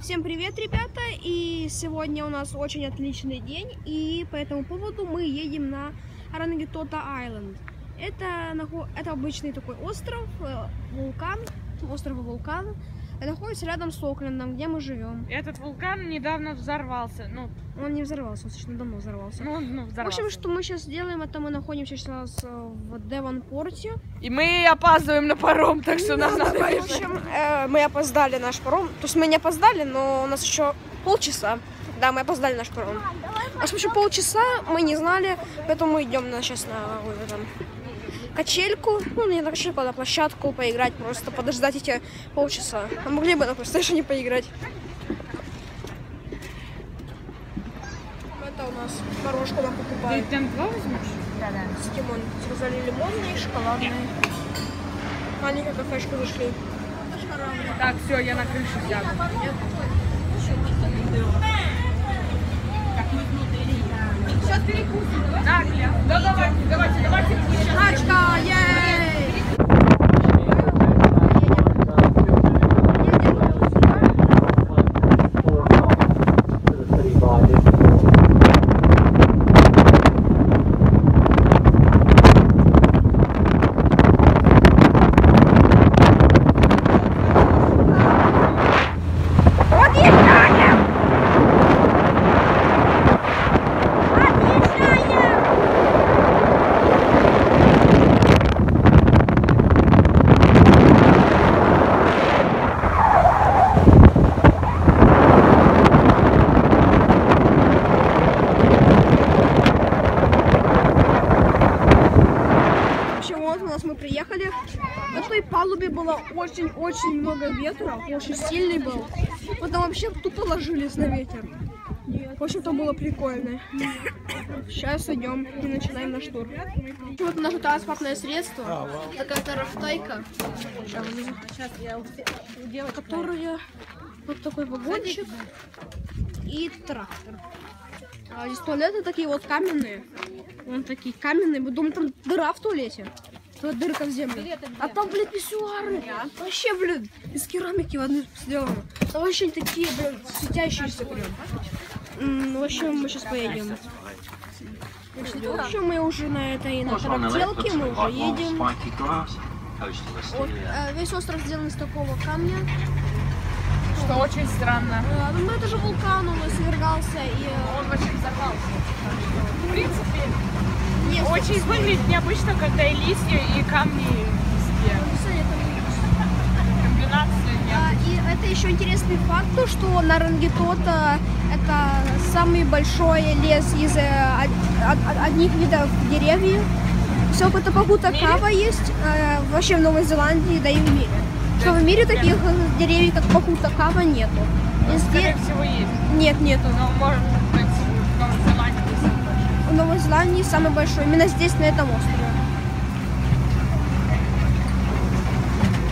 Всем привет, ребята! И сегодня у нас очень отличный день, и по этому поводу мы едем на Рангитота Айленд. Это, это обычный такой остров, э, вулкан, остров вулкан, находится рядом с Оклендом, где мы живем. Этот вулкан недавно взорвался. Ну, Он не взорвался, он достаточно давно взорвался. ну, ну В взорвался. общем, что мы сейчас делаем, это мы находимся сейчас э, в Девонпорте. И мы опаздываем на паром, так что нам надо... В общем, э, мы опоздали наш паром. То есть мы не опоздали, но у нас еще полчаса. Да, мы опоздали наш паром. У нас еще полчаса, мы не знали, поэтому мы идем на, сейчас на этом качельку, ну не на качельку, а на площадку поиграть, просто подождать эти полчаса. А могли бы на PlayStation поиграть. Это у нас дорожку нам Ты покупают. там два возьмешь? С кем он? Сказали лимонные и шоколадные. Маленькая кафешка зашли. Так, все, я на крыше сяду. Сейчас перекусим. Так, да, давайте, давайте, давайте. Тачка, ей! Вообще, вот у нас мы приехали. На той палубе было очень-очень много ветра, очень сильный был. Потом вообще тупо ложились на ветер. В общем-то, было прикольно. Сейчас идем и начинаем наш тур. Вот наше транспортное средство. Такая рафтайка. Сейчас я Которая вот такой вагончик и трактор. А здесь туалеты такие вот каменные. Вон такие каменные. Мы думаем, там дыра в туалете. Тут дырка в землю. А там, блядь, писсуары. Вообще, блин, из керамики в одной сделано. Там вообще такие, блин, светящиеся прям. М, В общем, мы сейчас поедем. В общем, мы уже на этой на тарантелке, мы уже едем. Вот, э, весь остров сделан из такого камня. Что очень странно. Э, Ну, это же вулкан, он свергался и... э, Он вообще взорвался. В принципе, нет, очень выглядит необычно, когда и листья, и камни везде. Комбинация А. И это еще интересный факт, то, что на Рангитота это самый большой лес из э, од- од- од- одних видов деревьев. Все это мире? Кава есть э, вообще в Новой Зеландии, да и в мире. Что в мире таких деревьев, как Пагута Кава, нету. Скорее Везде всего, есть. нет, нету. Но может В Новой Зеландии самый большой, именно здесь, на этом острове.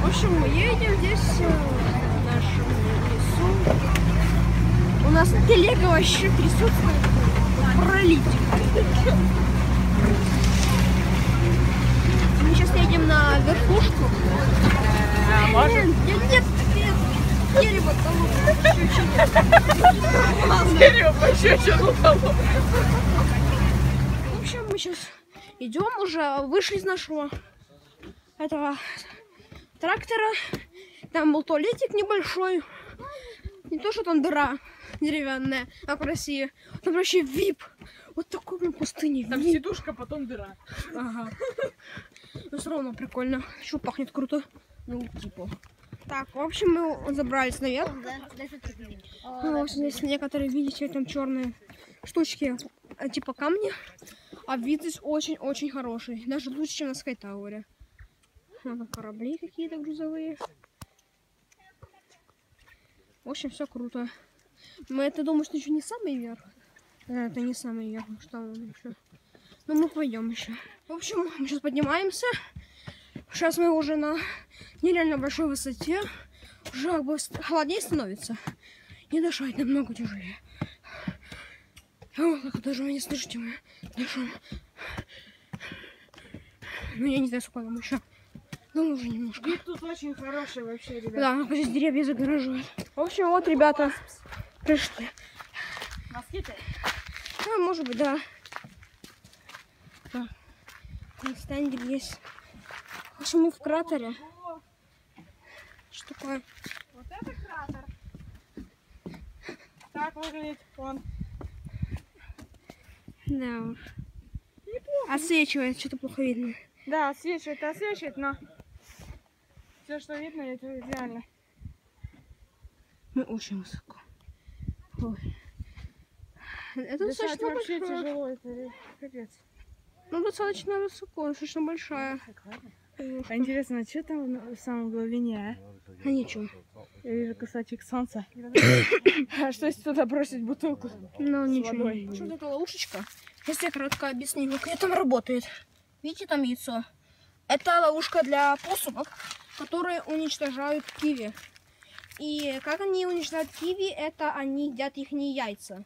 В общем, мы едем здесь э, в нашем лесу. У нас телега вообще трясется, как пролитик. Мы сейчас едем на верхушку. А? Нет, нет, нет, нет. Дерево толок. Дерево пощечину того. В общем, мы сейчас идем уже, вышли из нашего этого трактора. Там был туалетик небольшой. Не то, что там дыра деревянная, как в России. Там вообще вип. Вот такой прям пустыни. Там вип. сидушка, потом дыра. Ага. Но все равно прикольно. Еще пахнет круто. Ну, типа. Так, в общем, мы забрались наверх. Ну, вот здесь некоторые, видите, там черные штучки, э, типа камни. А вид здесь очень-очень хороший. Даже лучше, чем на Скайтауэре. Вот там корабли какие-то грузовые. В общем, все круто. Мы это думаем, что еще не самый верх. Да, это не самый верх, что он еще. Но мы пойдем еще. В общем, мы сейчас поднимаемся. Сейчас мы уже на нереально большой высоте. Уже холоднее становится. Не дышать намного тяжелее. О, как даже вы не слышите, мы дышим. Ну, я не знаю, сколько мы еще. Ну, уже немножко. Вид тут очень хороший вообще, ребят. Да, здесь деревья загораживают. В общем, вот, ребята, пришли. Москиты? А, может быть, да. Да. Константин есть. Мы в кратере. Что такое? Вот это кратер. Так выглядит он. Да уж. Освечивает, что-то плохо видно. Да, освещает, освещает, но все, что видно, это идеально. Мы очень высоко. Ой. Это Дышать достаточно вообще большое. тяжело, это капец. Ну, достаточно высоко, достаточно большая. А интересно, а что там в самом глубине, а? А ничего. Я вижу кусочек солнца. А что если туда бросить бутылку? Ну, ничего. Что это ловушечка? Сейчас я кратко объясню, как это там работает. Видите, там яйцо? Это ловушка для посумов, которые уничтожают киви. И как они уничтожают киви, это они едят их яйца.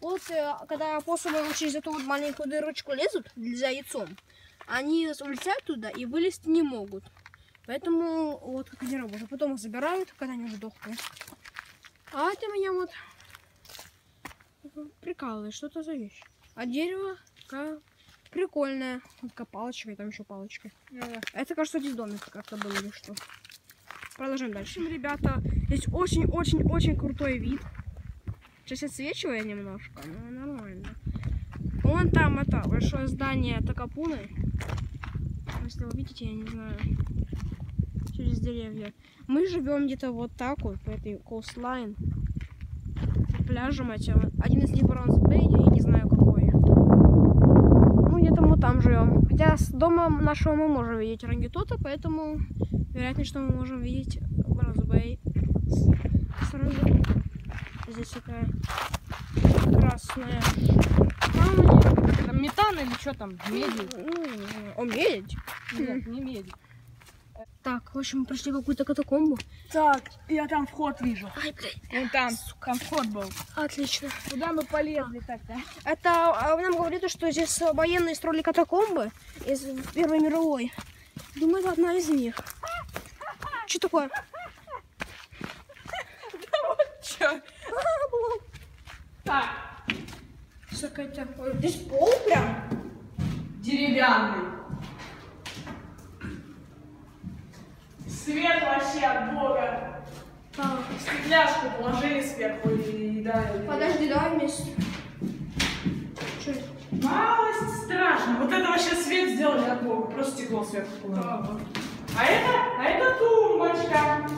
Вот э, когда посумы вот через эту вот маленькую дырочку лезут за яйцом, они улетят туда и вылезти не могут. Поэтому вот как они работают. Потом их забирают, когда они уже дохлые. А это меня вот прикалывает, что это за вещь. А дерево такая прикольное. Вот такая палочка, и там еще палочка. Это, кажется, здесь домик как-то был или что. Продолжаем дальше. В общем, ребята, здесь очень-очень-очень крутой вид. Сейчас отсвечиваю немножко, но нормально. Вон там это большое здание Такапуны. Если вы видите, я не знаю. Через деревья. Мы живем где-то вот так вот, по этой coastline. Пляжем этим. Один из них Бронз Бэй, я не знаю какой. Ну, где-то мы там живем. Хотя с дома нашего мы можем видеть Рангитота, поэтому вероятно, что мы можем видеть Бронз Бэй с, с Рангитота. Здесь такая красная. Это метан или что там? Меди? Ну. О, медь? Нет, не меди. Так, в общем, мы прошли какую-то катакомбу. Так, я там вход вижу. Ай, блядь. Вон там, там вход был. Отлично. Куда мы полезли так-то? Это а, нам говорили, что здесь военные строили катакомбы из Первой мировой. Думаю, это одна из них. Что такое? Чё? Так, Что какая-то... Здесь пол прям? деревянный. Свет вообще от бога. Так. Стекляшку положили сверху и дали. Подожди, давай вместе. Что это? Малость страшно. Вот это вообще свет сделали от бога. Просто стекло сверху положили. А это, а это тумбочка.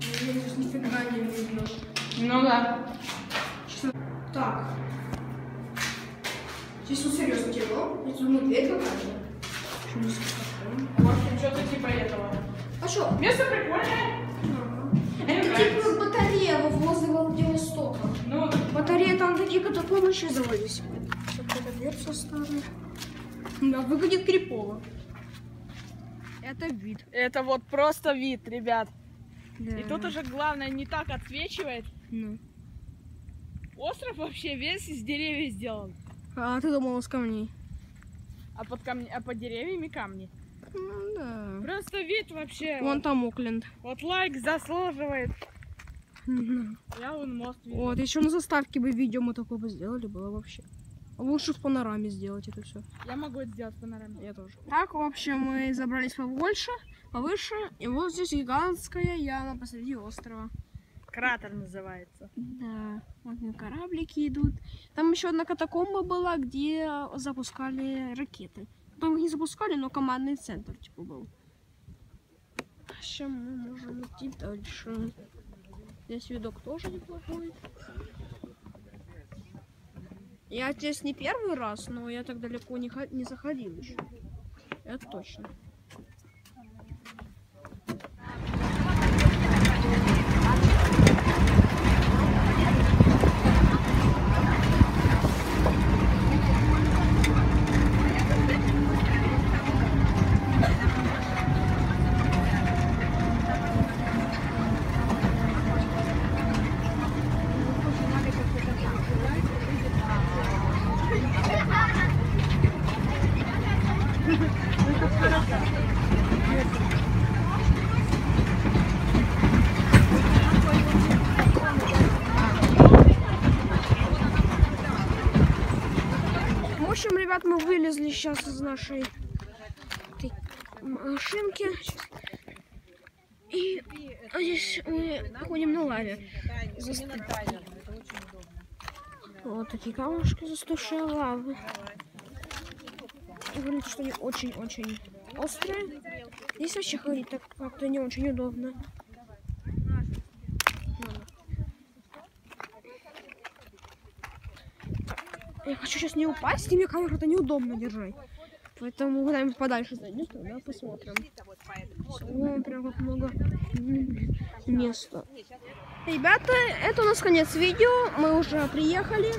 Я здесь нифига не видно. Ну да. Так. Здесь вот серьезно темно. Здесь ну, дверь какая-то. Такое? В общем, что-то типа этого. А что? Место прикольное. Это типа батарея во- возле Владивостока. Ну, Батарея там такие катакомбы еще заводились. Какая-то дверца старая. Да, выглядит крипово. Это вид. это вот просто вид, ребят. Да. И тут уже главное не так отсвечивает. Ну. Остров вообще весь из деревьев сделан. А ты думала с камней? А под, камни... а под деревьями камни. Ну, да. Просто вид вообще. Вон там Окленд. Вот лайк заслуживает. Я вон мост вижу. Вот, еще на заставке бы видео мы такое бы сделали, было вообще. Лучше в панораме сделать это все. Я могу это сделать в панораме. Я тоже. Так, в общем, мы забрались побольше, повыше, и вот здесь гигантская яма посреди острова. Кратер называется. Да, вот на кораблики идут. Там еще одна катакомба была, где запускали ракеты. Там их не запускали, но командный центр типа был. Сейчас мы можем идти дальше. Здесь видок тоже неплохой. Я здесь не первый раз, но я так далеко не, не заходил еще. Это точно. Мы вылезли сейчас из нашей машинки. И здесь мы ходим на лаве. Вот такие камушки застывшие лавы. И говорит, что они очень-очень острые. Здесь вообще ходить так как-то не очень удобно. Я хочу сейчас не упасть, и мне камеру-то неудобно держать. Поэтому куда-нибудь подальше зайдем, тогда посмотрим. О, прям как много места. Ребята, это у нас конец видео. Мы уже приехали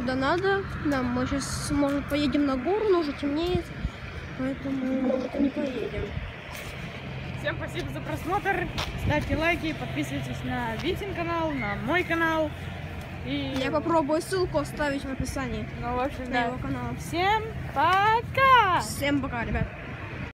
куда надо. Да, мы сейчас, может, поедем на гору, но уже темнеет. Поэтому, может, не поедем. Всем спасибо за просмотр. Ставьте лайки, подписывайтесь на Витин канал, на мой канал. И... Я попробую ссылку оставить в описании Ну, в общем, на да. его канал. Всем пока! Всем пока, ребят.